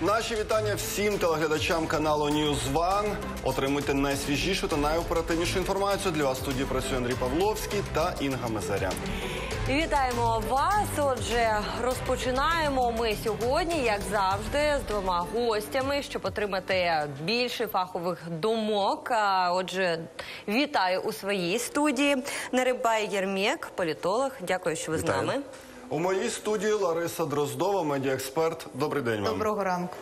Наші вітання всім телеглядачам каналу News One. Отримуйте найсвіжішу та найоперативнішу інформацію. Для вас в студії працює Андрій Павловський та Інга Мезеря. Вітаємо вас. Отже, розпочинаємо ми сьогодні, як завжди, з двома гостями, щоб отримати більше фахових думок. Отже, вітаю у своїй студії. Нерибай Єрмєк, політолог. Дякую, що ви Вітаю. з нами. У моїй студії Лариса Дроздова, медіаексперт. Добрий день вам. Доброго ранку.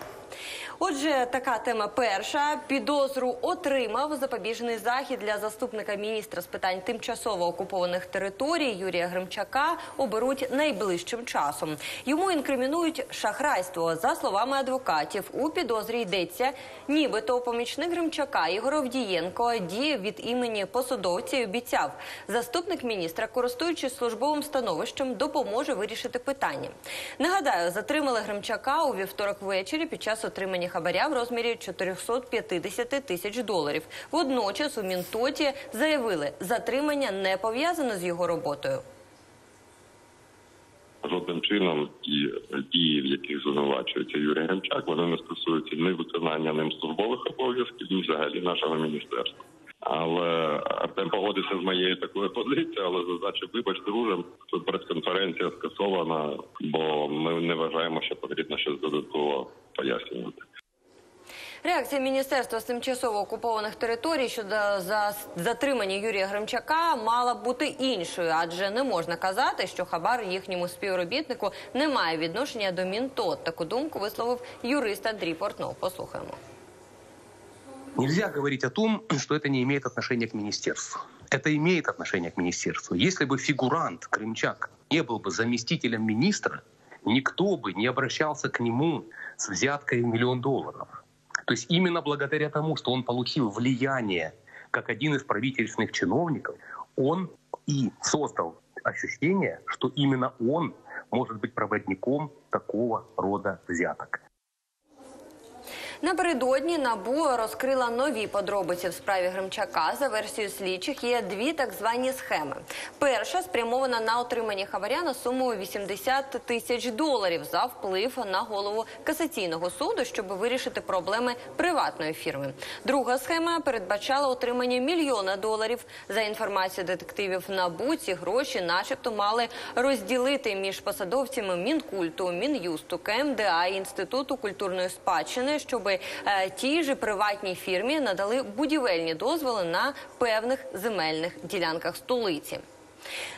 Отже, така тема перша. Підозру отримав запобіжний захід для заступника міністра з питань тимчасово окупованих територій Юрія Гримчака оберуть найближчим часом. Йому інкримінують шахрайство. За словами адвокатів, у підозрі йдеться, нібито помічник Гримчака Ігор Овдієнко діяв від імені посадовця і обіцяв. Заступник міністра, користуючись службовим становищем, допоможе вирішити питання. Нагадаю, затримали Гримчака у вівторок ввечері під час отримання хабаря в розмірі 450 тисяч доларів. Водночас у Мінтоті заявили, затримання не пов'язане з його роботою. жодним чином ті дії, в яких звинувачується Юрій Гемчак, вони не стосуються ні виконання ним службових обов'язків, ні взагалі нашого міністерства. Але Артем погодився з моєю такою позицією, але зазначив, вибач, друже, тут прес-конференція скасована, бо ми не вважаємо, що потрібно щось додатково пояснювати. Реакція міністерства з тимчасово окупованих територій щодо за затримання Юрія Гримчака мала б бути іншою, адже не можна казати, що хабар їхньому співробітнику не має відношення до Мінтот. Таку думку висловив юрист Андрій Портнов. Послухаємо. Нельзя говорить о том, что это не имеет отношения к министерству. Это имеет отношение к министерству. Если бы фигурант Крымчак не был бы заместителем министра, никто бы не обращался к нему с взяткой в миллион долларов. То есть именно благодаря тому, что он получил влияние как один из правительственных чиновников, он и создал ощущение, что именно он может быть проводником такого рода взяток. Напередодні НАБУ розкрила нові подробиці в справі Гримчака. За версією слідчих є дві так звані схеми. Перша спрямована на отримання хабаря на суму 80 тисяч доларів за вплив на голову касаційного суду, щоб вирішити проблеми приватної фірми. Друга схема передбачала отримання мільйона доларів. За інформацією детективів НАБУ, ці гроші, начебто, мали розділити між посадовцями Мінкульту, Мін'юсту, КМДА і Інституту культурної спадщини, щоб е, тій же приватній фірмі надали будівельні дозволи на певних земельних ділянках столиці.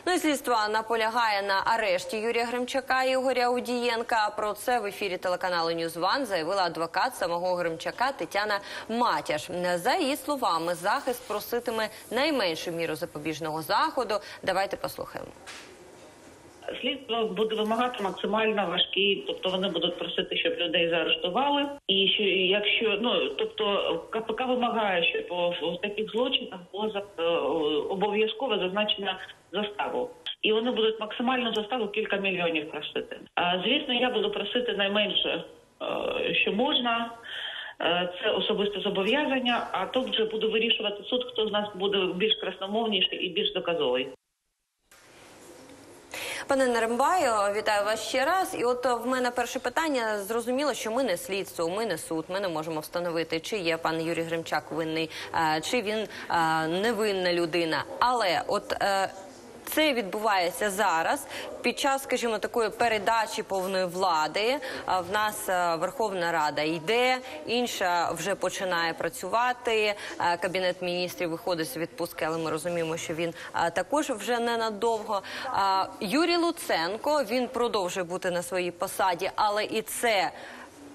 Ну і слідство наполягає на арешті Юрія Гримчака і Ігоря Овдієнка. Про це в ефірі телеканалу NewsOne заявила адвокат самого Гримчака Тетяна Матяш. За її словами, захист проситиме найменшу міру запобіжного заходу. Давайте послухаємо. Слідство буде вимагати максимально важкі, тобто вони будуть просити, щоб людей заарештували. І що якщо ну тобто КПК вимагає, щоб в таких злочинах було за- е, обов'язково зазначена заставу. І вони будуть максимальну заставу кілька мільйонів просити. А звісно, я буду просити найменше, е, що можна. Е, Це особисте зобов'язання. А тут вже буде вирішувати суд, хто з нас буде більш красномовніший і більш доказовий. Пане Нарембаю, вітаю вас ще раз. І от е, в мене перше питання. Зрозуміло, що ми не слідство, ми не суд. Ми не можемо встановити, чи є пан Юрій Гримчак винний, е, чи він е, невинна людина. Але от. Е, Це відбувається зараз під час, скажімо, такої передачі повної влади. В нас е, Верховна Рада йде, інша вже починає працювати. Е, Кабінет міністрів виходить з відпустки, але ми розуміємо, що він е, також вже ненадовго. Юрій Луценко він продовжує бути на своїй посаді, але і це.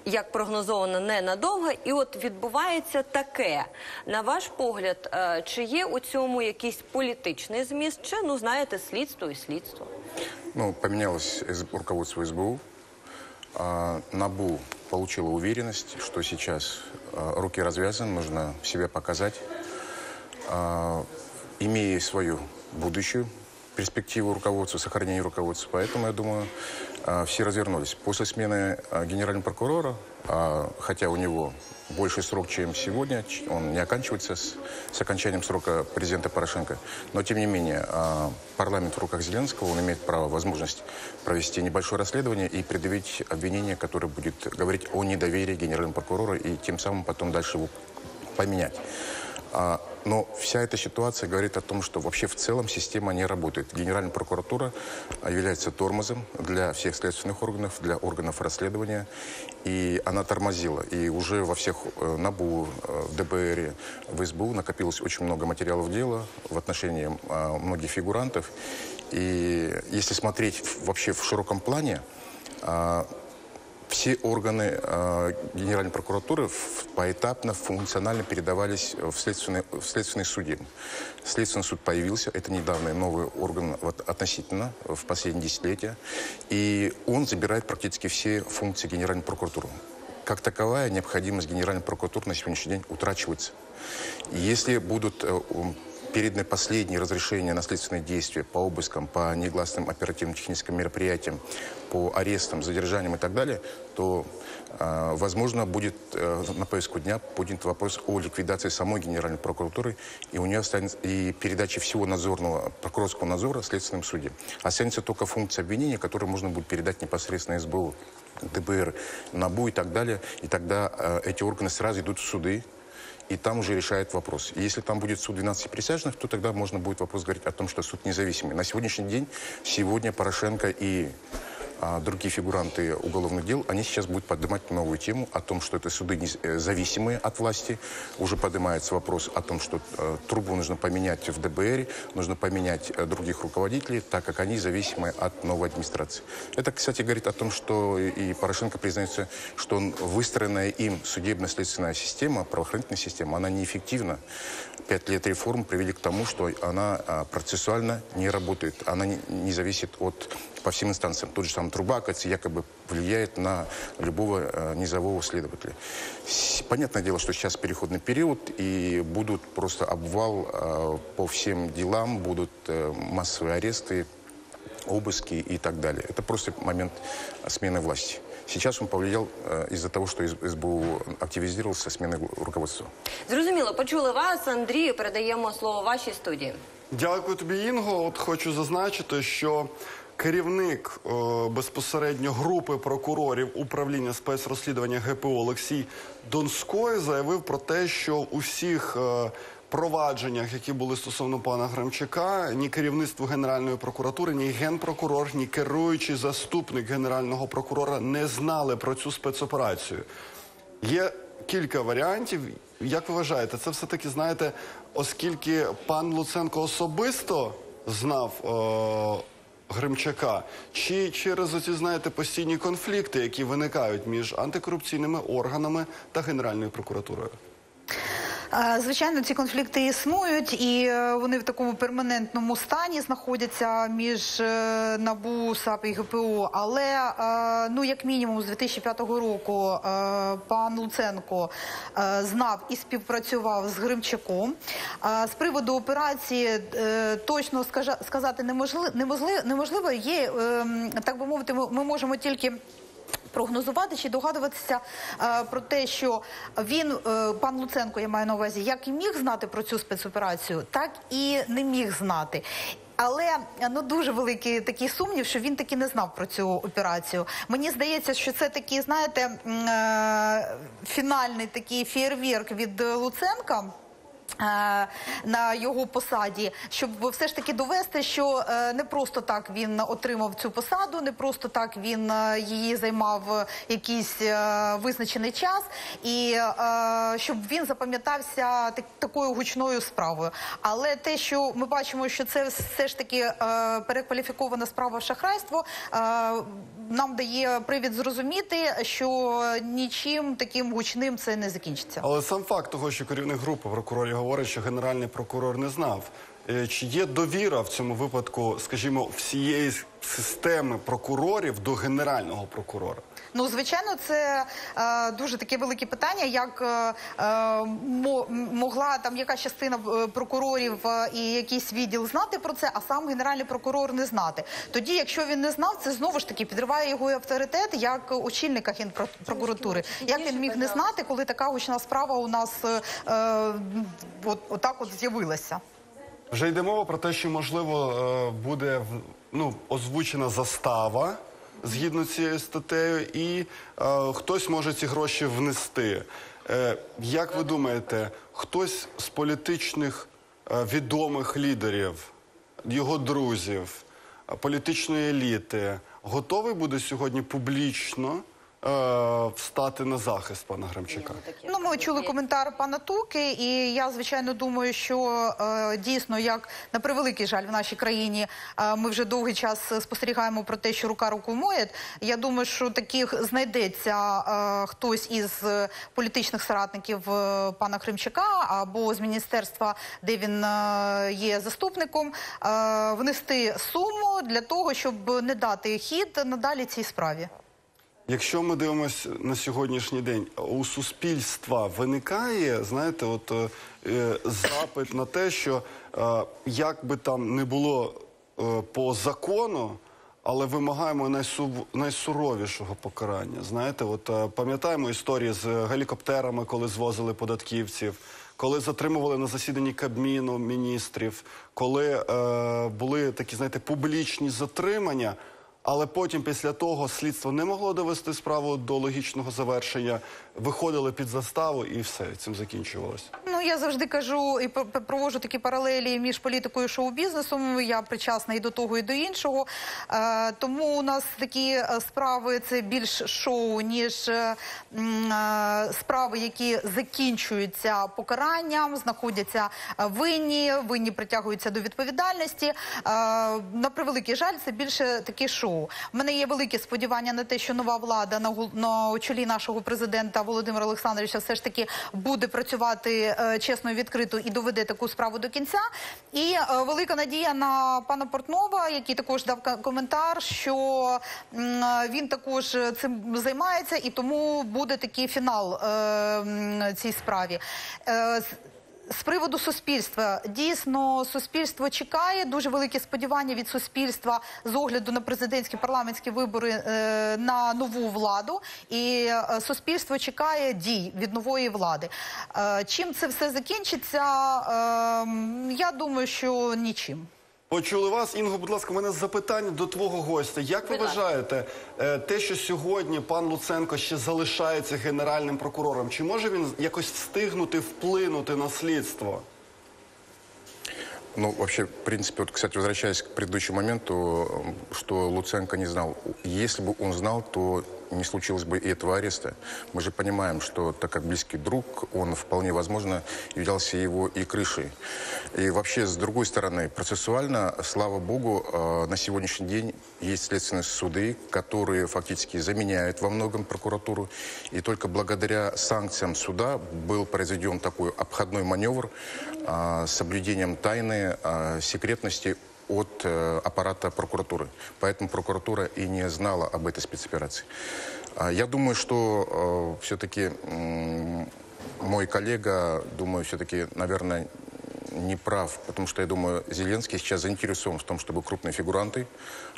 Як прогнозовано ненадовго, і от відбувається таке. На ваш погляд, е, чи є у цьому якийсь політичний зміст, чи ну знаєте, слідство і слідство? Ну, поменялось руководство СБУ. НАБУ получила уверенность, что сейчас руки развязаны, нужно себя показать. А, имея свою будущую перспективу руководства, сохранение руководства. Поэтому, я думаю, а, все развернулись. После смены а, генерального прокурора, а, хотя у него больше срок, чем сегодня, он не оканчивается с, с окончанием срока президента Порошенко, но, тем не менее, парламент в руках Зеленского, он имеет право, возможность провести небольшое расследование и предъявить обвинение, которое будет говорить о недоверии генерального прокурора и тем самым потом дальше его поменять. А, Но вся эта ситуация говорит о том, что вообще в целом система не работает. Генеральная прокуратура а, является тормозом для всех следственных органов, для органов расследования. И она тормозила. И уже во всех э, НАБУ, э, в ДБР, в СБУ накопилось очень много материалов дела в отношении а, многих фигурантов. И если смотреть вообще в широком плане, все органы э, Генеральной прокуратуры в- поэтапно, функционально передавались в следственный, в следственный суде. Следственный суд появился, это недавно новый орган вот, относительно в последние десятилетия, и он забирает практически все функции Генеральной прокуратуры. Как таковая необходимость Генеральной прокуратуры на сегодняшний день утрачивается. Если будут э, переданы последние разрешения на следственные действия по обыскам, по негласным оперативно-техническим мероприятиям, по арестам, задержаниям и так далее, то, э, возможно, будет э, на повестку дня поднят вопрос о ликвидации самой Генеральной прокуратуры и у нее останется и передаче всего надзорного прокурорского надзора следственным суде. Останется только функция обвинения, которую можно будет передать непосредственно СБУ, ДБР, НАБУ и так далее. И тогда э, эти органы сразу идут в суды, и там уже решает вопрос. И если там будет суд 12 присяжных, то тогда можно будет вопрос говорить о том, что суд независимый. На сегодняшний день, сегодня Порошенко и другие фигуранты уголовных дел, они сейчас будут поднимать новую тему о том, что это суды э, зависимые от власти. Уже поднимается вопрос о том, что э, трубу нужно поменять в ДБР, нужно поменять э, других руководителей, так как они зависимы от новой администрации. Это, кстати, говорит о том, что и Порошенко признается, что он, выстроенная им судебно-следственная система, правоохранительная система, она неэффективна. Пять лет реформ привели к тому, что она а, процессуально не работает. Она не зависит от по всем инстанциям. Тот же самый труба, оказывается, якобы влияет на любого э, низового следователя. С- Понятное дело, что сейчас переходный период, и будут просто обвал э, по всем делам, будут э, массовые аресты, обыски и так далее. Это просто момент э, смены власти. Сейчас он повлиял э, из-за того, что С- СБУ активизировался сменой гу- руководства. Зрозуміло, почули вас. Андрію, передаємо слово вашій студії. Дякую тобі, Інго. От хочу зазначити, що керівник е, безпосередньо групи прокурорів управління спецрозслідування ГПУ Олексій Донской заявив про те, що у всіх е, провадженнях, які були стосовно пана Гремчака, ні керівництво Генеральної прокуратури, ні генпрокурор, ні керуючий заступник генерального прокурора не знали про цю спецоперацію. Є кілька варіантів. Як ви вважаєте, це все-таки знаєте, оскільки пан Луценко особисто знав е- Гримчака, чи через оці, знаєте, постійні конфлікти, які виникають між антикорупційними органами та Генеральною прокуратурою? Звичайно, ці конфлікти існують, і е, вони в такому перманентному стані знаходяться між е, НАБУ, САП і ГПУ. Але е, ну як мінімум з 2005 року пан Луценко знав і співпрацював з Гримчаком. З приводу операції точно сказати неможливо, неможливо. Є ем, так би мовити, ми можемо тільки прогнозувати чи догадуватися е, про те, що він, е, пан Луценко, я маю на увазі, як і міг знати про цю спецоперацію, так і не міг знати. Але е, ну дуже великий такий сумнів, що він таки не знав про цю операцію. Мені здається, що це такий, знаєте, фінальний такий фєєрверк від Луценка. Е, На його посаді, щоб все ж таки довести, що е, не просто так він отримав цю посаду, не просто так він е, її займав якийсь визначений час, і щоб він запам'ятався так, такою гучною справою. Але те, що ми бачимо, що це все ж таки перекваліфікована справа в шахрайство, нам дає привід зрозуміти, що нічим таким гучним це не закінчиться. Але сам факт того, що керівник групи прокурорів говорить, що генеральний прокурор не знав Чи є довіра в цьому випадку, скажімо, всієї системи прокурорів до генерального прокурора? Ну, звичайно, це е, дуже таке велике питання, як е, е, м- могла там яка частина е, прокурорів е, і якийсь відділ знати про це, а сам генеральний прокурор не знати. Тоді, якщо він не знав, це знову ж таки підриває його авторитет як очільника генпрокуратури. Як він міг не знати, коли така гучна справа у нас е, е, от, отак от з'явилася? Вже йде мова про те, що можливо е, буде ну, озвучена застава згідно цією статтею, і е, хтось може ці гроші внести. Е, Як ви думаєте, хтось з політичних е, відомих лідерів, його друзів, е, політичної еліти готовий буде сьогодні публічно встати на захист пана Гремчака? Ну, ми чули коментар пана Туки, і я звичайно думаю, що е, дійсно, як на превеликий жаль, в нашій країні е, ми вже довгий час спостерігаємо про те, що рука руку моє. Я думаю, що таких знайдеться е, хтось із е, політичних соратників е, пана Кримчака або з міністерства, де він е, є заступником, е, внести суму для того, щоб не дати хід надалі цій справі. Якщо ми дивимося на сьогоднішній день, у суспільства виникає, знаєте, от е, е, запит на те, що е, як би там не було е, по закону, але вимагаємо найсув- найсуровішого покарання. Знаєте, от е, пам'ятаємо історії з гелікоптерами, коли звозили податківців. Коли затримували на засіданні Кабміну міністрів, коли е, були такі, знаєте, публічні затримання, але потім, після того, слідство не могло довести справу до логічного завершення, виходили під заставу і все, цим закінчувалося. Ну я завжди кажу і п- п- такі паралелі між політикою і шоу-бізнесом. Я причасна і до того, і до іншого. Е, тому у нас такі е, справи це більш шоу, ніж е, е, справи, які закінчуються покаранням, знаходяться е, винні, винні притягуються до відповідальності. Е, на превеликий жаль, це більше таке шоу. У мене є велике сподівання на те, що нова влада на, на чолі нашого президента Володимира Олександровича все ж таки буде працювати е, чесно і відкрито і доведе таку справу до кінця. І е, велика надія на пана Портнова, який також дав коментар, що він також цим займається, і тому буде такий фінал е, цій справі. З- приводу суспільства дійсно суспільство чекає дуже великі сподівання від суспільства з огляду на президентські парламентські вибори е, на нову владу, і е, суспільство чекає дій від нової влади. Е, чим це все закінчиться? Е, я думаю, що нічим. Почули вас, Інго, будь ласка, у мене запитання до твого гостя. Як ви Будь ласка. вважаєте, е, те, що сьогодні пан Луценко ще залишається генеральним прокурором, чи може він якось встигнути вплинути на слідство? Ну, вообще, в принципе, вот, кстати, возвращаясь к предыдущему моменту, э, что Луценко не знал. Если бы он знал, то не случилось бы и этого ареста. Мы же понимаем, что так как близкий друг, он вполне возможно являлся его и крышей. И вообще, с другой стороны, процессуально, слава богу, э, на сегодняшний день есть следственные суды, которые фактически заменяют во многом прокуратуру. И только благодаря санкциям суда был произведен такой обходной маневр а, с соблюдением тайны, а, секретности от э, аппарата прокуратуры. Поэтому прокуратура и не знала об этой спецоперации. А, Я думаю, что все-таки мой коллега, думаю, все-таки, наверное, не прав, потому что, я думаю, Зеленский сейчас заинтересован в том, чтобы крупные фигуранты,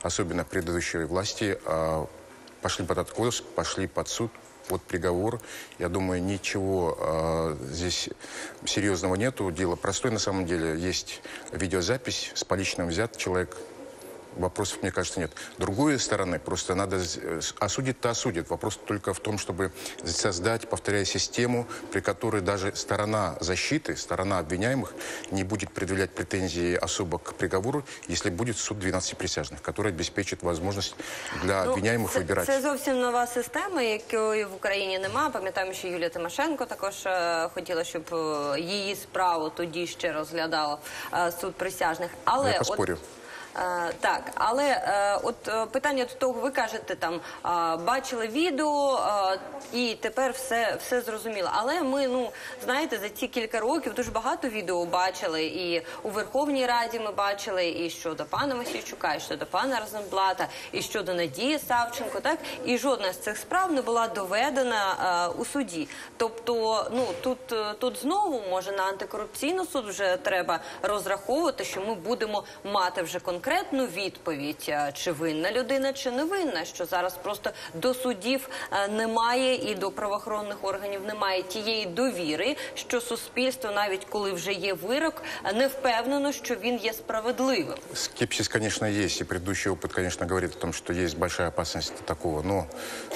особенно предыдущей власти, а, пошли под откос, пошли под суд, под приговор. Я думаю, ничего э, здесь серьезного нету. Дело простое на самом деле. Есть видеозапись, с поличным взят человек Вопросов, мне кажется, нет. С другой стороны, просто надо... э, с- Осудит-то осудит. Вопрос только в том, чтобы создать, повторяю, систему, при которой даже сторона защиты, сторона обвиняемых не будет предъявлять претензии особо к приговору, если будет суд 12 присяжных, который обеспечит возможность для обвиняемых це, выбирать. це зовсім нова система, якої в Україні немає. Пам'ятаємо, що Юлія Тимошенко також е, хотіла, щоб е, її справу тоді ще розглядав е, суд присяжних. Але Я от, поспорю. Е, так, але е, от е, питання до того, ви кажете там, е, бачили відео е, і тепер все, зрозуміло. Але ми, ну знаєте, за ці кілька років дуже багато відео бачили, і у Верховній Раді ми бачили, і щодо пана Масійчука, і щодо пана Розенблата, і щодо Надії Савченко, так і жодна з цих справ не була доведена е, у суді. Тобто, ну тут, е, тут знову може на антикорупційний суд вже треба розраховувати, що ми будемо мати вже конкретну відповідь, е, чи винна людина, чи не винна. Що зараз просто до судів е, немає і до правоохоронних органів немає тієї довіри, що суспільство, навіть коли вже є вирок, не впевнено, що він є справедливим. Скепсис, конечно, есть, и предыдущий опыт, конечно, говорит о том, что есть большая опасность такого. Но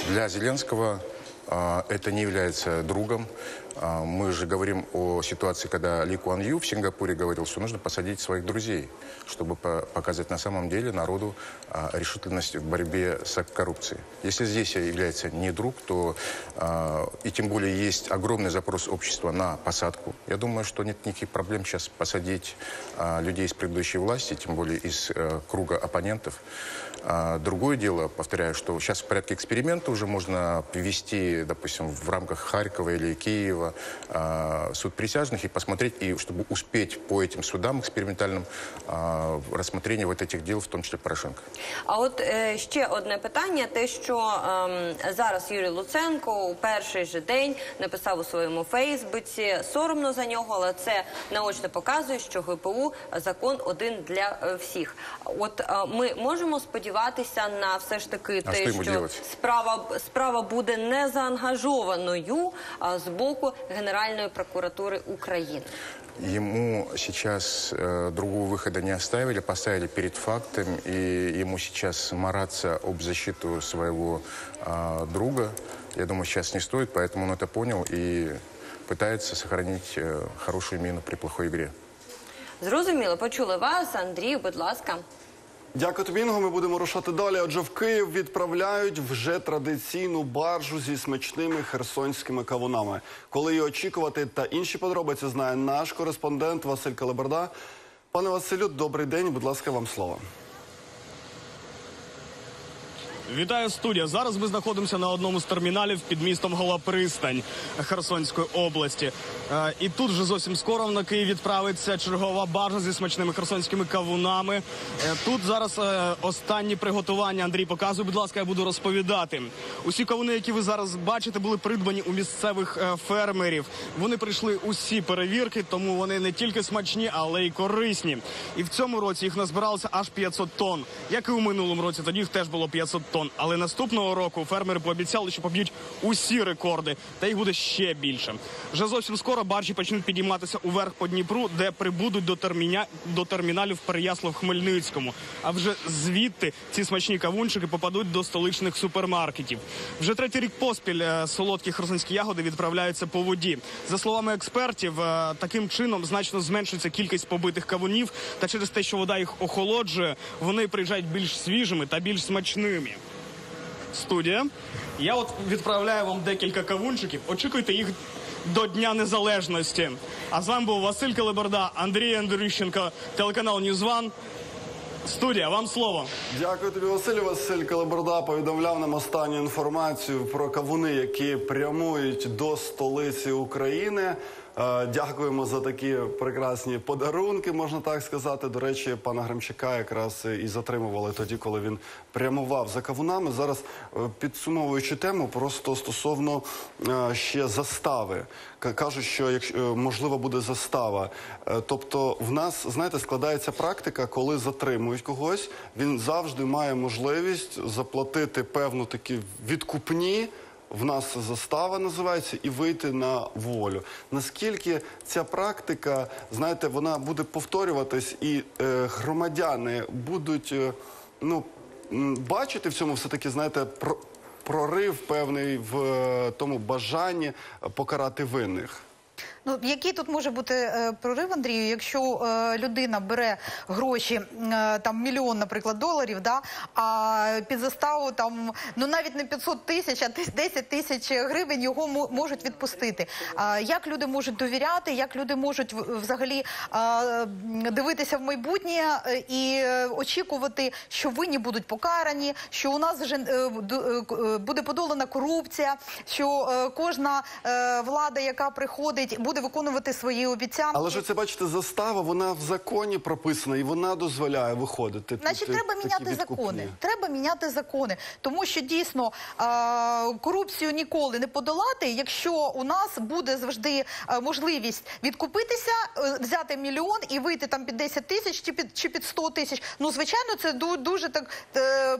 для Зеленского а, это не является другом. А, мы же говорим о ситуации, когда Ли Куан Ю в Сингапуре говорил, что нужно посадить своих друзей, чтобы по- показать на самом деле народу а, решительность в борьбе с коррупцией. Если здесь является не друг, то а, и тем более есть огромный запрос общества на посадку. Я думаю, что нет никаких проблем сейчас посадить а, людей из предыдущей власти, тем более из э, круга оппонентов. А, другое дело, повторяю, что сейчас в порядке эксперимента уже можно ввести, допустим, в рамках Харькова или Киева а, суд присяжных и посмотреть, и чтобы успеть по этим судам экспериментальным а, в рассмотрение вот этих дел, в том числе Порошенко. А от е, ще одне питання: те, що ем, зараз Юрій Луценко у перший же день написав у своєму Фейсбуці соромно за нього, але це наочно показує, що ГПУ закон один для е, всіх. От е, ми можемо сподіватися на все ж таки А те, що йому що делать? справа справа буде не заангажованою а, з боку Генеральної прокуратури України. Ему сейчас э, другого выхода не оставили, поставили перед фактом, и ему сейчас мараться об защиту своего а, друга, я думаю, сейчас не стоит, поэтому он это понял и пытается сохранить э, хорошую мину при плохой игре. Зрозуміло, почули вас, Андрій, будь ласка. Дякую тобі, Інго. Ми будемо рушати далі. Отже, в Київ відправляють вже традиційну баржу зі смачними херсонськими кавунами. Коли її очікувати та інші подробиці знає наш кореспондент Василь Калаберда. Пане Василю, добрий день. Будь ласка, вам слово. Вітаю студія. Зараз ми знаходимося на одному з терміналів під містом Гола Пристань Херсонської області. Е, і тут вже зовсім скоро на Київ відправиться чергова баржа зі смачними херсонськими кавунами. Е, тут зараз е, останні приготування. Андрій показує, будь ласка, я буду розповідати. Усі кавуни, які ви зараз бачите, були придбані у місцевих фермерів. Вони прийшли усі перевірки, тому вони не тільки смачні, але й корисні. І в цьому році їх назбиралося аж 500 тонн. Як і у минулому році, тоді їх теж було 500 тонн. Але наступного року фермери пообіцяли, що поб'ють усі рекорди, та їх буде ще більше. Вже зовсім скоро баржі почнуть підійматися уверх по Дніпру, де прибудуть до терміня... до терміналів Переяслав-Хмельницькому. А вже звідти ці смачні кавунчики попадуть до столичних супермаркетів. Вже третій рік поспіль е, солодкі херсонські ягоди відправляються по воді. За словами експертів, е, таким чином значно зменшується кількість побитих кавунів, та через те, що вода їх охолоджує, вони приїжджають більш свіжими та більш смачними. Студія. Я от відправляю вам декілька кавунчиків. Очікуйте їх до Дня Незалежності. А з вами був Василь Калиберда, Андрій Андрющенко, телеканал NewsOne. Студія, вам слово. Дякую тобі, Василю. Василь Калаберда повідомляв нам останню інформацію про кавуни, які прямують до столиці України. Е, Дякуємо за такі прекрасні подарунки, можна так сказати. До речі, пана Гримчака якраз і затримували тоді, коли він прямував за кавунами. Зараз е, підсумовуючи тему, просто стосовно е, ще застави. Кажуть, що якщо можливо буде застава. Тобто, в нас знаєте, складається практика, коли затримують когось, він завжди має можливість заплатити певну такі відкупні. В нас застава називається і вийти на волю. Наскільки ця практика, знаєте, вона буде повторюватись, і е, громадяни будуть е, ну бачити в цьому все таки, знаєте, про, прорив певний в е, тому бажанні покарати винних. Ну який тут може бути е, прорив, Андрію, якщо е, людина бере гроші е, там мільйон, наприклад, доларів, да, а під заставу там ну навіть не 500 тисяч, а десь 10 тисяч гривень його мо- можуть відпустити. А як люди можуть довіряти, як люди можуть взагалі м, дивитися в майбутнє е, і е, очікувати, що винні будуть покарані, що у нас вже е, е, е, буде подолана корупція, що е, кожна е, влада, яка приходить, буде виконувати свої обіцянки. Але ж це бачите, застава, вона в законі прописана і вона дозволяє виходити. Значить, треба міняти відкупні. закони. Треба міняти закони, тому що дійсно е, корупцію ніколи не подолати, якщо у нас буде завжди е, можливість відкупитися, е, взяти мільйон і вийти там під 10 тисяч чи під чи під 100 тисяч. Ну звичайно, це ду- дуже так. Е,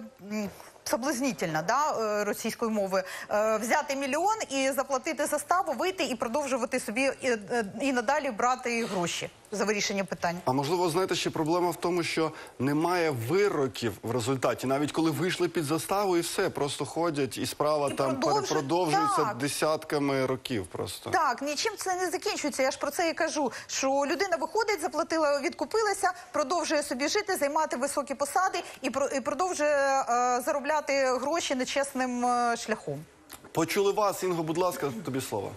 м, Соблазнітельно, да, російської мови Е, взяти мільйон і заплатити заставу, вийти і продовжувати собі і, е, і надалі брати гроші за вирішення питань. А можливо, знаєте, ще проблема в тому, що немає вироків в результаті, навіть коли вийшли під заставу, і все просто ходять, і справа І там перепродовжується так. десятками років. Просто Так, нічим це не закінчується. Я ж про це і кажу. Що людина виходить, заплатила, відкупилася, продовжує собі жити, займати високі посади і і продовжує е, заробляти гроші нечесним е, шляхом. Почули вас, Інго, будь ласка, тобі слово.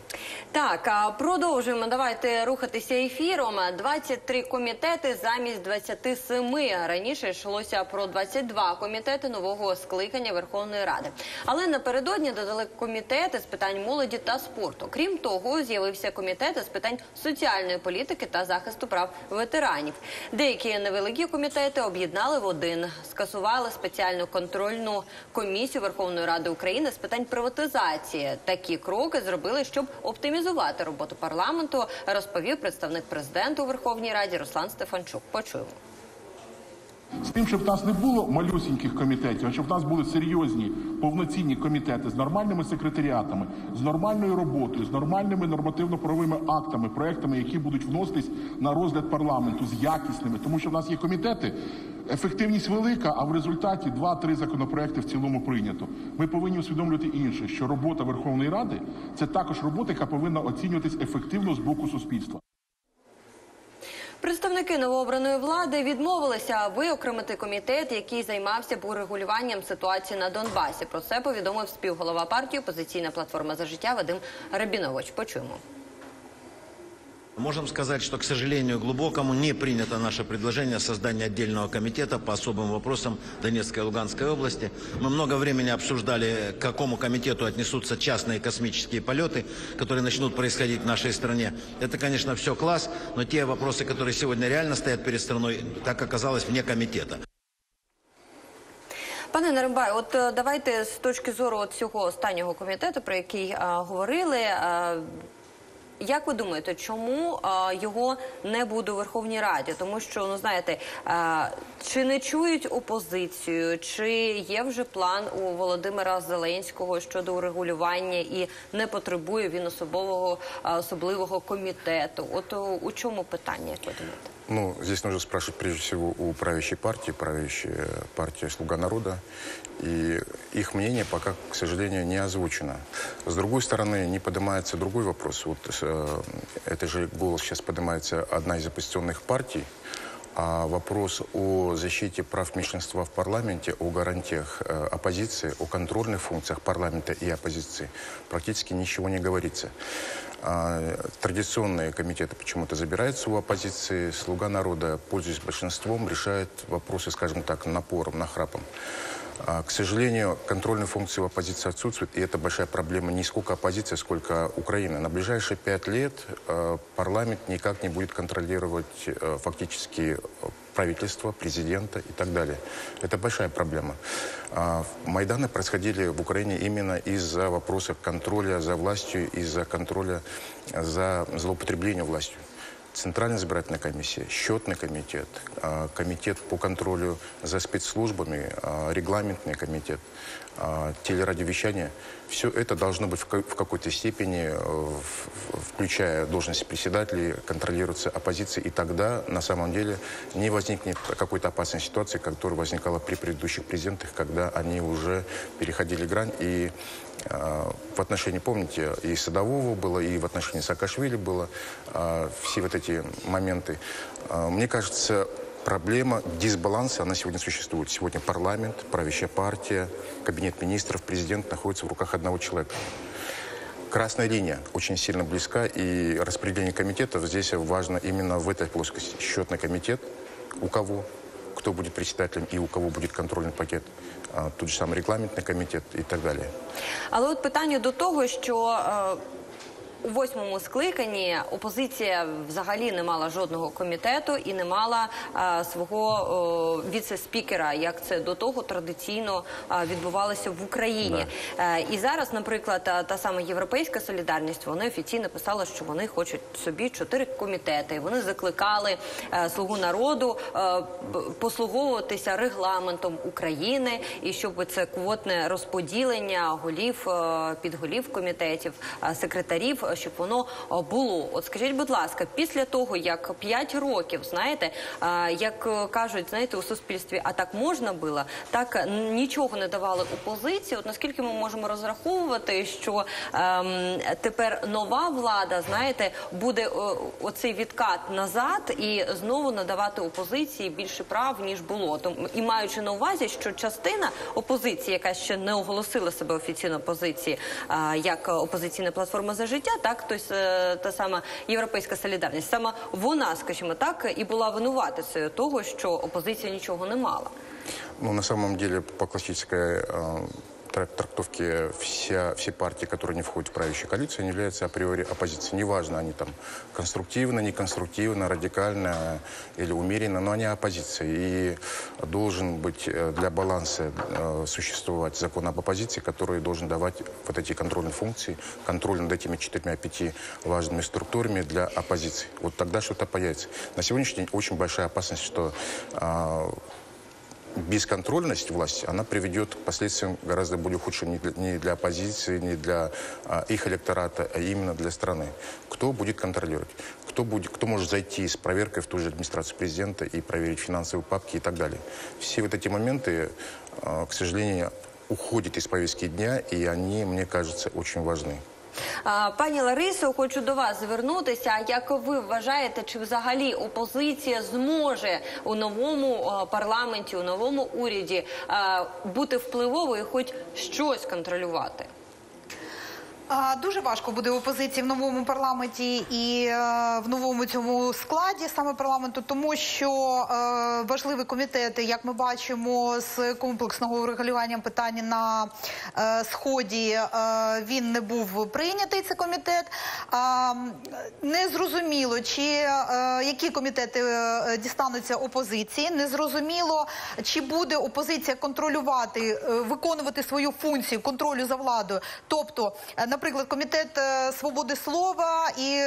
Так, продовжуємо. Давайте рухатися ефіром. 23 комітети замість 27. Раніше йшлося про 22 комітети нового скликання Верховної Ради. Але напередодні додали комітети з питань молоді та спорту. Крім того, з'явився комітет з питань соціальної політики та захисту прав ветеранів. Деякі невеликі комітети об'єднали в один, скасували спеціальну контрольну комісію Верховної Ради України з питань приватизації. Такі кроки зробили, щоб оптимізувати роботу парламенту, розповів представник президента у Верховній Раді Руслан Стефанчук. Почуємо. З тим, щоб в нас не було малюсіньких комітетів, а щоб в нас були серйозні повноцінні комітети з нормальними секретаріатами, з нормальною роботою, з нормальними нормативно-правовими актами, проектами, які будуть вноситись на розгляд парламенту, з якісними, тому що в нас є комітети. Ефективність велика, а в результаті 2-3 законопроекти в цілому прийнято. Ми повинні усвідомлювати інше, що робота Верховної Ради це також робота, яка повинна оцінюватись ефективно з боку суспільства. Представники новообраної влади відмовилися виокремити комітет, який займався б урегулюванням ситуації на Донбасі. Про це повідомив співголова партії «Опозиційна платформа за життя» Вадим Рабінович. Почуємо. Можем сказать, что, к сожалению, глубокому не принято наше предложение о создании отдельного комитета по особым вопросам Донецкой и Луганской области. Мы много времени обсуждали, к какому комитету отнесутся частные космические полеты, которые начнут происходить в нашей стране. Это, конечно, все класс, но те вопросы, которые сегодня реально стоят перед страной, так оказалось вне комитета. Пане Наримбай, от е, давайте з точки зору от цього останнього комітету, про який е, говорили. е, як ви думаєте, чому е, його не буде у Верховній Раді? Тому що ну знаєте, е, чи не чують опозицію, чи є вже план у Володимира Зеленського щодо урегулювання і не потребує він особового е, особливого комітету? От у, у чому питання, як ви думаєте? Ну, здесь нужно спрашивать прежде всего у правящей партии, правящая партия «Слуга народа». И их мнение пока, к сожалению, не озвучено. С другой стороны, не поднимается другой вопрос. Вот э, это же голос сейчас поднимается одна из оппозиционных партий, а вопрос о защите прав меньшинства в парламенте, о гарантиях э, оппозиции, о контрольных функциях парламента и оппозиции практически ничего не говорится. А, традиционные комитеты почему-то забираются у оппозиции. Слуга народа, пользуясь большинством, решает вопросы, скажем так, напором, нахрапом. А, К сожалению, контрольные функции в оппозиции отсутствуют, и это большая проблема не сколько оппозиции, сколько Украины. На ближайшие пять лет э, парламент никак не будет контролировать э, фактически э, правительство, президента и так далее. Это большая проблема. А, Майданы происходили в Украине именно из-за вопросов контроля за властью, из-за контроля за злоупотреблением властью. Центральная избирательная комиссия, счетный комитет, а, комитет по контролю за спецслужбами, а, регламентный комитет, а, телерадиовещание. Все это должно быть в ка- в какой-то степени, э, включая должности председателей, контролироваться оппозицией. И тогда, на самом деле, не возникнет какой-то опасной ситуации, которая возникала при предыдущих президентах, когда они уже переходили грань и в отношении, помните, и Садового было, и в отношении Саакашвили было, э, все вот эти моменты. Э, Мне кажется, проблема дисбаланса, она сегодня существует. Сегодня парламент, правящая партия, кабинет министров, президент находятся в руках одного человека. Красная линия очень сильно близка, и распределение комитетов здесь важно именно в этой плоскости. Счетный комитет, у кого, кто будет председателем и у кого будет контрольный пакет, а, тот же самый регламентный комитет и так далее. Але от питання до того, що е, у восьмому скликанні опозиція взагалі не мала жодного комітету і не мала е, свого е, віце-спікера, як це до того традиційно е, відбувалося в Україні. І зараз, наприклад, та, та сама європейська солідарність, вони офіційно писали, що вони хочуть собі чотири комітети. Вони закликали слугу народу послуговуватися регламентом України і щоб це квотне розподілення голів, підголів комітетів, секретарів, щоб воно було. От скажіть, будь ласка, після того як 5 років, знаєте, як е, кажуть, знаєте, у суспільстві, а так можна було, так нічого не давали опозиції. От наскільки ми можемо розраховувати, що ем, тепер нова влада, знаєте, буде е, оцей відкат назад і знову надавати опозиції більше прав ніж було. Тому і маючи на увазі, що частина опозиції, яка ще не оголосила себе офіційно опозиції, а, як опозиційна платформа за життя, так тобто та сама європейська солідарність, саме вона, скажімо так, і була винуватицею того, що опозиція нічого не мала. Ну, на самом деле, по классической э, трактовке, вся, все партии, которые не входят в правящую коалицию, они являются априори оппозицией. Неважно, они там конструктивно, неконструктивно, радикально или умеренно, но они оппозиция. И должен быть э, для баланса э, существовать закон об оппозиции, который должен давать вот эти контрольные функции, контроль над этими четырьмя-пяти важными структурами для оппозиции. Вот тогда что-то появится. На сегодняшний день очень большая опасность, что а, бесконтрольность власти, она приведет к последствиям гораздо более худшим не для, не для оппозиции, не для а, их электората, а именно для страны. Кто будет контролировать? Кто, будет, кто может зайти с проверкой в ту же администрацию президента и проверить финансовые папки и так далее? Все вот эти моменты, а, к сожалению, уходят из повестки дня, и они, мне кажется, очень важны. Пані Ларисо, хочу до вас звернутися. Як ви вважаєте, чи взагалі опозиція зможе у новому парламенті, у новому уряді бути впливовою, хоч щось контролювати? Дуже важко буде опозиції в новому парламенті і е, в новому цьому складі саме парламенту, тому що е, важливі комітети, як ми бачимо, з комплексного регулювання питання на е, сході, він не був прийнятий. Цей комітет. А, не зрозуміло, чи які комітети дістануться опозиції. Не зрозуміло, чи буде опозиція контролювати, виконувати свою функцію контролю за владою. Тобто, е, наприклад, комітет е, свободи слова і.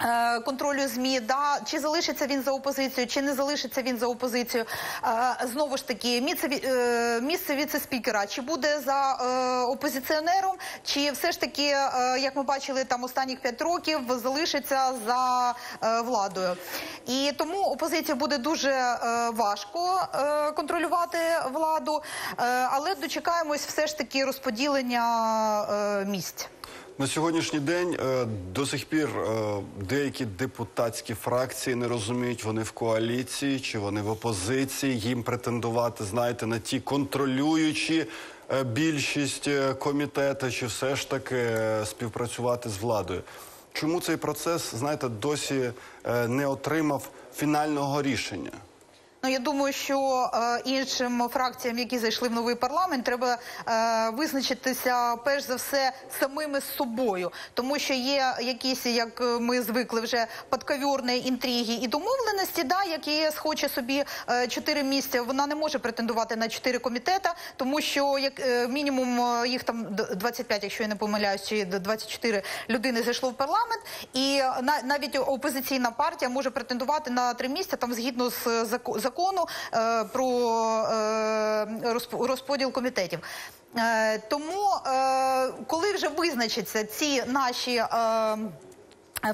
Е, Контролю змі, да чи залишиться він за опозицію, чи не залишиться він за опозицію. Е, знову ж таки, місце, е, місце віце-спікера, чи буде за опозиціонером, чи все ж таки, як ми бачили там останніх п'ять років, залишиться за владою. І тому опозиція буде дуже важко контролювати владу, але дочекаємось все ж таки розподілення місць. На сьогоднішній день е, до сих пір е, деякі депутатські фракції не розуміють, вони в коаліції чи вони в опозиції. Їм претендувати, знаєте, на ті контролюючі е, більшість комітети, чи все ж таки співпрацювати з владою. Чому цей процес, знаєте, досі не отримав фінального рішення? Ну я думаю, що е, іншим фракціям, які зайшли в новий парламент, треба е, визначитися перш за все самими з собою, тому що є якісь, як ми звикли, вже подковірні інтриги і домовленості. Да, як ЄС хоче собі е, чотири місця, вона не може претендувати на чотири комітета, тому що як е, мінімум е, їх там д- 25, якщо я не помиляюсь, чи 24 людини зайшло в парламент, і на, навіть опозиційна партія може претендувати на три місця там згідно з зако- закону е, про е, розподіл комітетів. Е, тому, коли вже визначаться ці наші.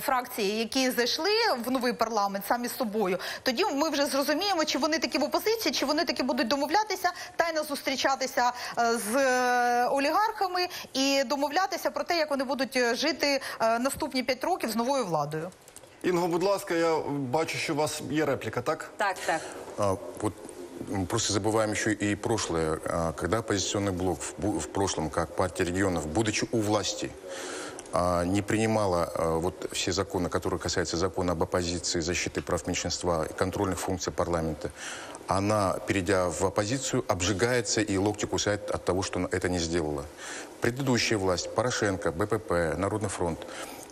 Фракції, які зайшли в новий парламент самі з собою, тоді ми вже зрозуміємо, чи вони такі в опозиції, чи вони таки будуть домовлятися, тайно зустрічатися з олігархами і домовлятися про те, як вони будуть жити наступні п'ять років з новою владою. Інго, будь ласка, я бачу, що у вас є репліка, так? Так, так. А, вот м, просто забываем еще и прошлое. А, Когда оппозиционный блок в, бу- в прошлом, как партия регионов, будучи у власти, а, не принимала а, вот все законы, которые касаются закона об оппозиции, защиты прав меньшинства и контрольных функций парламента, она, перейдя в оппозицию, обжигается и локти кусает от того, что она это не сделала. Предыдущая власть, Порошенко, БПП, Народный фронт,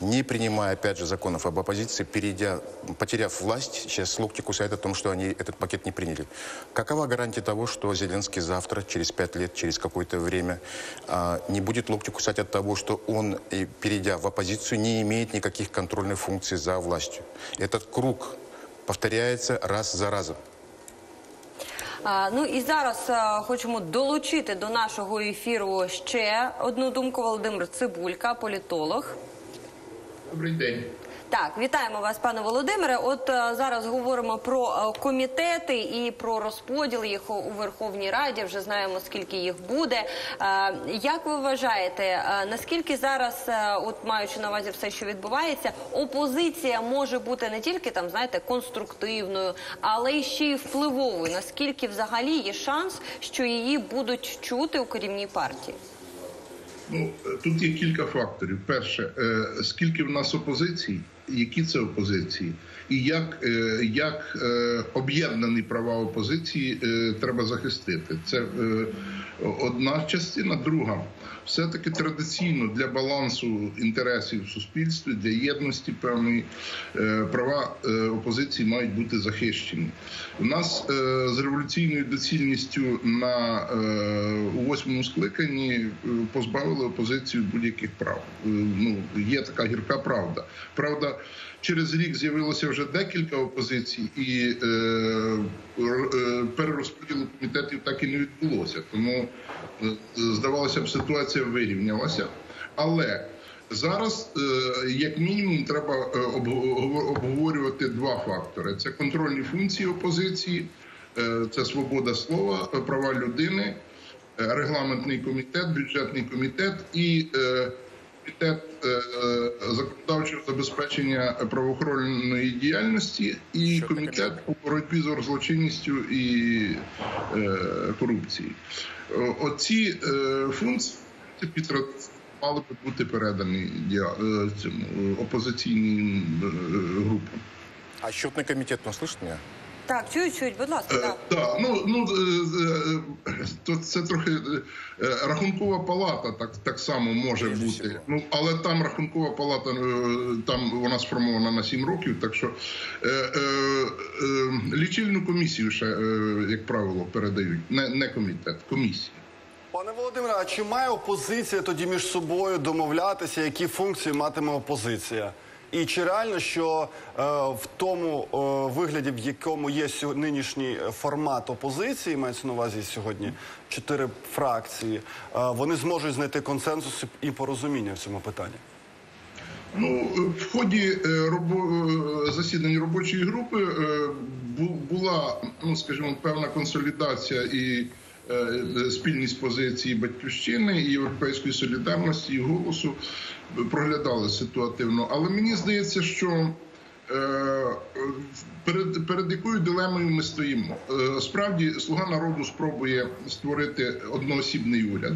не принимая, опять же, законов об оппозиции, перейдя, потеряв власть, сейчас локти кусают о том, что они этот пакет не приняли. Какова гарантия того, что Зеленский завтра, через пять лет, через какое-то время, а, не будет локти кусать от того, что он, и, перейдя в оппозицию, не имеет никаких контрольных функций за властью? Этот круг повторяется раз за разом. А, ну і зараз а, хочемо долучити до нашого ефіру ще одну думку. Володимир Цибулька, політолог. Добрий день. Так, вітаємо вас, пане Володимире. От е, зараз говоримо про е, комітети і про розподіл їх у Верховній Раді. Вже знаємо скільки їх буде. Е, як ви вважаєте, наскільки зараз, от маючи на увазі все, що відбувається, опозиція може бути не тільки там, знаєте, конструктивною, але й ще й впливовою? Наскільки взагалі є шанс, що її будуть чути у керівній партії? Ну е, тут є кілька факторів. Перше, е, скільки в нас опозицій, які це опозиції, і як, е, як об'єднані права опозиції треба захистити. Це одна частина. Друга, все-таки традиційно для балансу інтересів в суспільстві, для єдності певної е, права е, опозиції мають бути захищені. У нас е, з революційною доцільністю на у восьмому скликанні позбавили опозицію будь-яких прав. Ну є така гірка правда. Правда, через рік з'явилося вже декілька опозицій, і перерозподілу комітетів так і не відбулося. Тому здавалося б, ситуація вирівнялася. Але зараз, е, як мінімум, треба е, обговорювати два фактори: це контрольні функції опозиції, е, це свобода слова, права людини, регламентний комітет, бюджетний комітет і комітет законодавчого забезпечення правоохоронної діяльності і комітет по боротьбі з оргзлочинністю і корупції. О- Оці функції принципі, мали би бути передані е, цьому е, опозиційним е, групам. А счетный комитет, он слышит меня? Так, чують, будь ласка, Е, так. Так, ну ну е, е, то це трохи е, е, рахункова палата, так так само може Прежде бути. всього. Ну але там рахункова палата е, там вона сформована на 7 років. Так що е, е, е, лічильну комісію ще, е, як правило, передають. Не, не комітет, комісію. Пане Володимире, а чи має опозиція тоді між собою домовлятися, які функції матиме опозиція? І чи реально, що е, в тому е, вигляді, в якому є сьо- нинішній формат опозиції, мається на увазі сьогодні чотири фракції, е, вони зможуть знайти консенсус і порозуміння в цьому питанні? Ну, в ході е, робо- е, засідань робочої групи е, бу- була, ну скажімо, певна консолідація і спільність позиції батьківщини і європейської солідарності і голосу проглядали ситуативно. Але мені здається, що е, перед, перед якою дилемою ми стоїмо. Е, Справді, слуга народу спробує створити одноосібний уряд.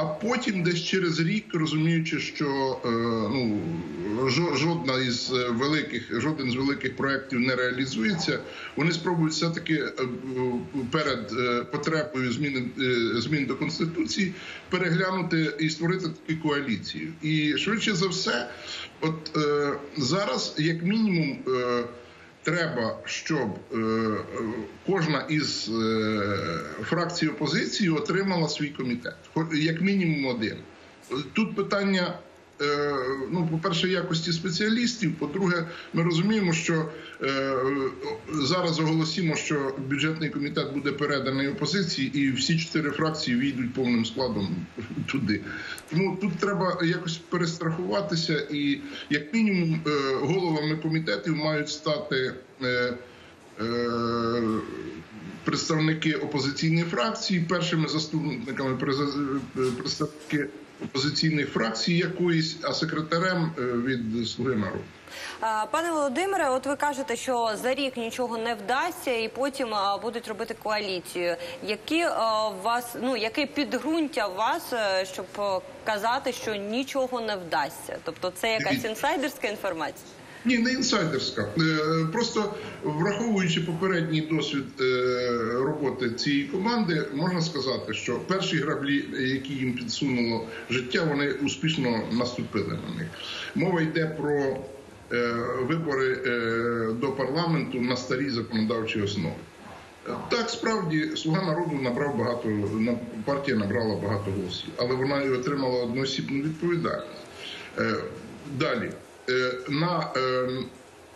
А потім, десь через рік, розуміючи, що е, ну жодна із е, великих, жоден з великих проєктів не реалізується, вони спробують все таки е, перед потребою зміни змін до конституції переглянути і створити таку коаліцію. І швидше за все, от зараз, як мінімум. Треба, щоб е, е, кожна із е, фракцій опозиції отримала свій комітет, як мінімум один. Тут питання е, ну, по-перше, якості спеціалістів. По-друге, ми розуміємо, що е, зараз оголосимо, що бюджетний комітет буде переданий опозиції, і всі чотири фракції війдуть повним складом туди. Тому тут треба якось перестрахуватися, і як мінімум е, головами комітетів мають стати. Е, е, Представники опозиційної фракції, першими заступниками представники опозиційних фракцій якоїсь, а секретарем е, від Слуги народу. Пане Володимире, от ви кажете, що за рік нічого не вдасться, і потім будуть робити коаліцію. Які е, вас ну яке підґрунтя у вас, е, щоб казати, що нічого не вдасться? Тобто, це якась інсайдерська інформація? Ні, не інсайдерська. Е, Просто враховуючи попередній досвід е, роботи цієї команди, можна сказати, що перші граблі, які їм підсунуло життя, вони успішно наступили на них. Мова йде про е, вибори до парламенту на старій законодавчій основі. Так, справді, слуга народу набрав багато партія набрала багато голосів, але вона і отримала одноосібну відповідальність. Далі на е,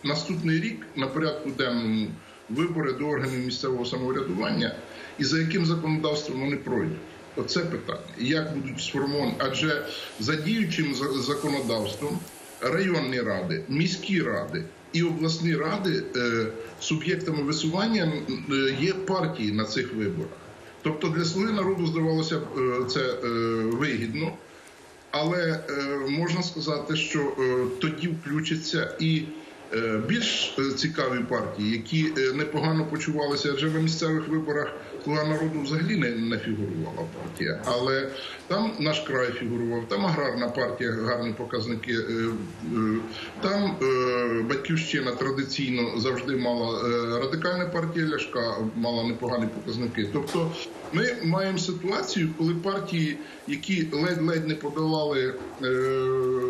наступний рік на порядку денному вибори до органів місцевого самоврядування і за яким законодавством вони пройдуть. Оце питання. Як будуть сформовані? Адже за діючим законодавством районні ради, міські ради і обласні ради е, суб'єктами висування е, є партії на цих виборах. Тобто для слуги народу здавалося е, це е, вигідно. Але е, можна сказати, що е, тоді включаться і е, більш цікаві партії, які непогано почувалися, адже на місцевих виборах слуга народу взагалі не, не фігурувала партія. Але там наш край фігурував, там аграрна партія, гарні показники. е, е, Там е, батьківщина традиційно завжди мала радикальна партія Ляшка, мала непогані показники. Тобто ми маємо ситуацію, коли партії, які ледь-ледь не подолали е,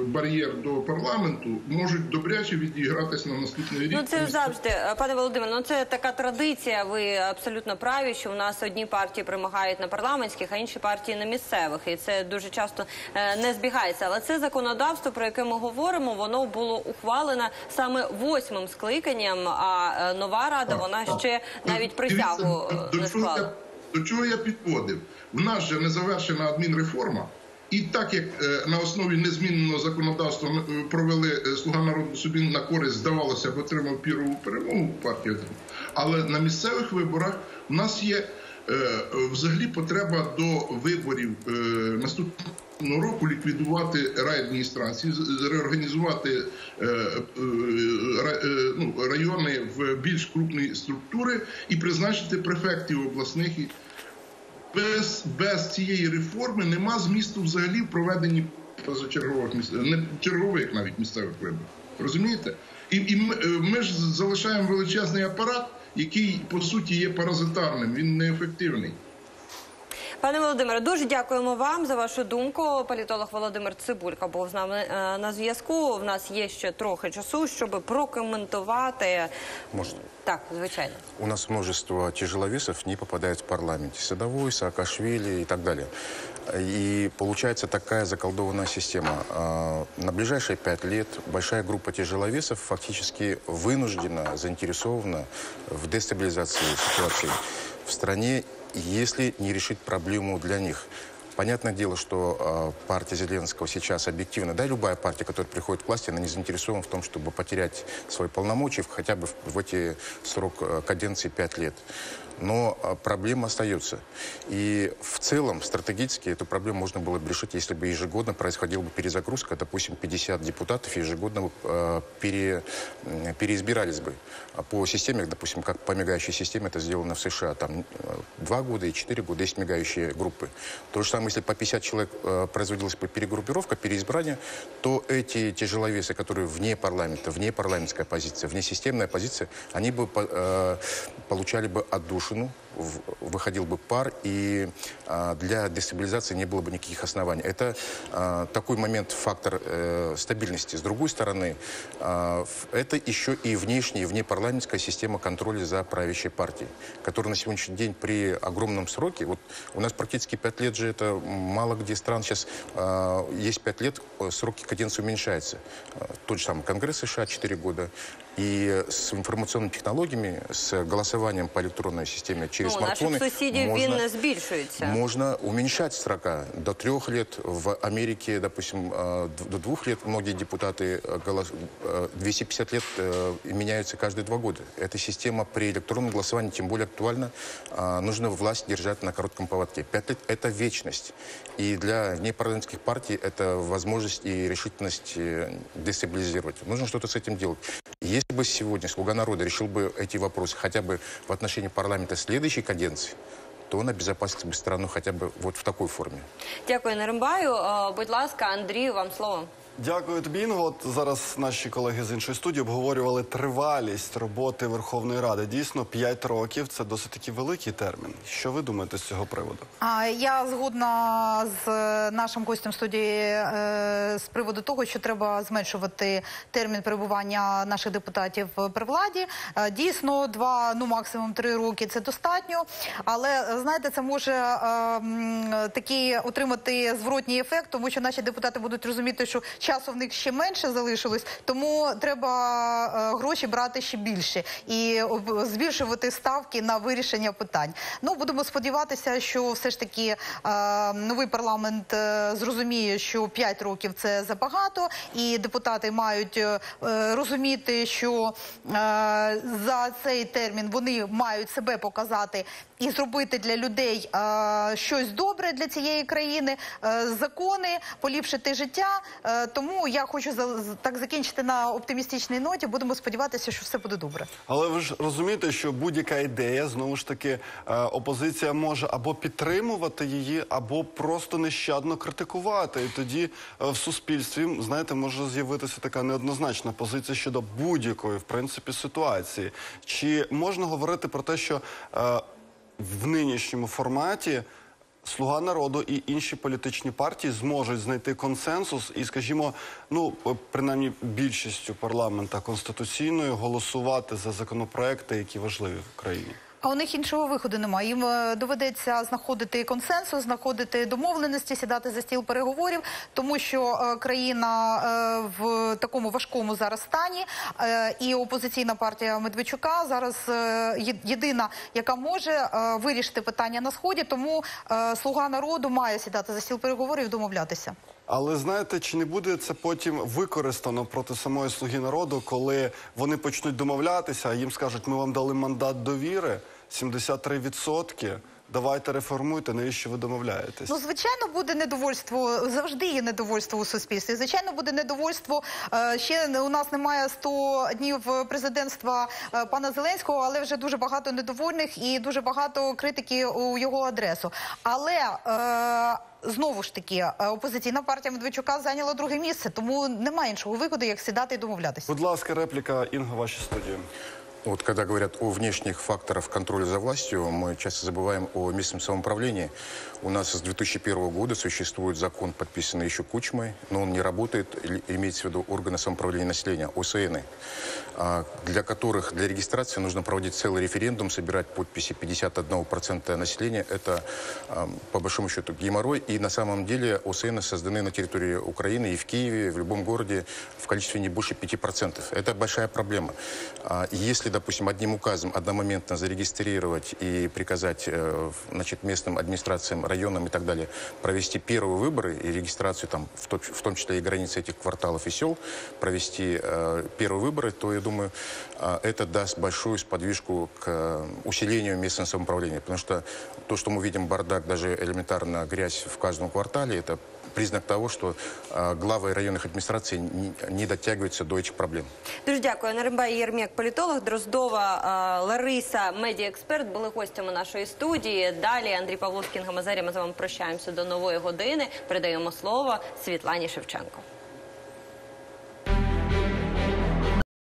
бар'єр до парламенту, можуть добряче відігратися на наступний рік. Ну це завжди, пане Володимире, ну це така традиція. Ви абсолютно праві, що в нас одні партії перемагають на парламентських, а інші партії на місцевих, і це дуже часто е, не збігається. Але це законодавство, про яке ми говоримо, воно було ухвалене саме восьмим скликанням. А е, нова рада вона ще навіть присягу не склала. до чого я підводив? В нас же не завершена адмінреформа. І так як е, на основі незміненого законодавства провели слуга народу собі на користь, здавалося б, отримав пірову перемогу партія. Але на місцевих виборах у нас є е, взагалі потреба до виборів е, наступного року ліквідувати райадміністрації, реорганізувати е, ну, райони в більш крупні структури і призначити префектів обласних. Без, без цієї реформи нема змісту взагалі в проведенні позачергових не чергових навіть місцевих виборів. Розумієте? І, і ми, ми ж залишаємо величезний апарат, який по суті є паразитарним, він неефективний. Пане Володимире, дуже дякуємо вам за вашу думку. Політолог Володимир Цибулька був з нами е, на зв'язку. В нас є ще трохи часу, щоб прокоментувати. Можно? Так, звичайно. У нас множество тяжеловесов не попадает в парламент. Садовой, Саакашвили и так далее. И получается такая заколдованная система. На ближайшие пять лет большая группа тяжеловесов фактически вынуждена, заинтересована в дестабилизации ситуации в стране, если не решить проблему для них. Понятное дело, что э, партия Зеленского сейчас объективно, да, любая партия, которая приходит к власти, она не заинтересована в том, чтобы потерять свои полномочия хотя бы в, в эти срок э, каденции 5 лет. Но э, проблема остается. И в целом, стратегически, эту проблему можно было бы решить, если бы ежегодно происходила бы перезагрузка, допустим, 50 депутатов ежегодно э, пере, переизбирались бы А по системе, допустим, как по мигающей системе это сделано в США. Там два года и четыре года есть мигающие группы. То же самое, если по 50 человек э, производилась бы перегруппировка, переизбрание, то эти тяжеловесы, которые вне парламента, вне парламентской оппозиции, вне системной оппозиции, они бы э, получали бы отдушину, выходил бы пар, и а, для дестабилизации не было бы никаких оснований. Это а, такой момент, фактор э, стабильности. С другой стороны, а, это еще и внешняя, внепарламентская система контроля за правящей партией, которая на сегодняшний день при огромном сроке, вот у нас практически пять лет же это мало где стран сейчас есть 5 лет, э, сроки каденции уменьшаются. Э, Тот же самый Конгресс США 4 года. И с информационными технологиями, с голосованием по электронной системе через Ну, у наших смартфоны сусідів можно- він збільшується. можно уменьшать срока до трех лет. В Америке, допустим, э, д- до двух лет многие депутаты э, голос- э, 250 лет э, и меняются каждые два года. Эта система при электронном голосовании тем более актуальна. А, Нужно власть держать на коротком поводке. Пять лет – это вечность. И для непарламентских партий это возможность и решительность э, дестабилизировать. Нужно что-то с этим делать. Если бы сегодня «Слуга народа» решил бы эти вопросы хотя бы в отношении парламента следующей каденции, то он обезопасил бы страну хотя бы вот в такой форме. Дякую, Нерембаю. Е, Будь ласка, Андрію, вам слово. Дякую тобі, Інго. От зараз наші колеги з іншої студії обговорювали тривалість роботи Верховної Ради. Дійсно, 5 років це досить таки великий термін. Що ви думаєте з цього приводу? А я згодна з е, нашим гостем студії е, з приводу того, що треба зменшувати термін перебування наших депутатів при владі. Е, Дійсно, два, ну максимум три роки це достатньо. Але е, знаєте, це може е, такий отримати зворотній ефект, тому що наші депутати будуть розуміти, що часу в них ще менше залишилось, тому треба е, гроші брати ще більше і об- збільшувати ставки на вирішення питань. Ну будемо сподіватися, що все ж таки е, новий парламент е, зрозуміє, що 5 років це забагато, і депутати мають е, е, розуміти, що е, за цей термін вони мають себе показати і зробити для людей щось добре для цієї країни, е, закони, поліпшити життя. Е, тому я хочу за- так закінчити на оптимістичній ноті. Будемо сподіватися, що все буде добре. Але ви ж розумієте, що будь-яка ідея знову ж таки е, опозиція може або підтримувати її, або просто нещадно критикувати. І тоді в суспільстві, знаєте, може з'явитися така неоднозначна позиція щодо будь-якої в принципі ситуації. Чи можна говорити про те, що е, в нинішньому форматі? Слуга народу і інші політичні партії зможуть знайти консенсус і, скажімо, ну принаймні більшістю парламента конституційною голосувати за законопроекти, які важливі в країні. А у них іншого виходу немає. Їм е, доведеться знаходити консенсус, знаходити домовленості, сідати за стіл переговорів, тому що е, країна е, в такому важкому зараз стані, і опозиційна партія Медведчука зараз єдина, яка може вирішити питання на сході. Тому слуга народу має сідати за стіл переговорів домовлятися. Але знаєте, чи не буде це потім використано проти самої слуги народу, коли вони почнуть домовлятися, а їм скажуть, ми вам дали мандат довіри 73%, Давайте реформуйте, навіщо ви домовляєтесь? Ну, звичайно, буде недовольство. Завжди є недовольство у суспільстві. Звичайно, буде недовольство. Е, Ще у нас немає 100 днів президентства е, пана Зеленського, але вже дуже багато недовольних і дуже багато критики у його адресу. Але е, знову ж таки, опозиційна партія Медведчука зайняла друге місце, тому немає іншого виходу, як сідати і домовлятися. Будь ласка, репліка Інга, вашій студії. Вот когда говорят о внешних факторах контроля за властью, мы часто забываем о местном самоуправлении. У нас с 2001 года существует закон, подписанный еще Кучмой, но он не работает, имеется в виду органы самоуправления населения, ОСН, а, для которых для регистрации нужно проводить целый референдум, собирать подписи 51% населения. Это, а, по большому счету, геморрой. И на самом деле ОСН созданы на территории Украины и в Киеве, в любом городе в количестве не больше 5%. Это большая проблема. А, Если, допустим, одним указом одномоментно зарегистрировать и приказать э, значит, местным администрациям, районам и так далее провести первые выборы и регистрацию, там, в, то- в том числе и границы этих кварталов и сел, провести э, первые выборы, то, я думаю, а, это даст большую сподвижку к э, усилению местного самоуправления. Потому что то, что мы видим бардак, даже элементарно грязь в каждом квартале, это признак того, что э, главы районных администраций не, не дотягиваются до этих проблем. Дуже дякую. Наримбай Єрмєк, політолог, Дроздова, е, Лариса, медіаексперт, були гостями нашої студії. Далі Андрій Павловський, Гамазарі. Ми з вами прощаємося до нової години. Передаємо слово Світлані Шевченко.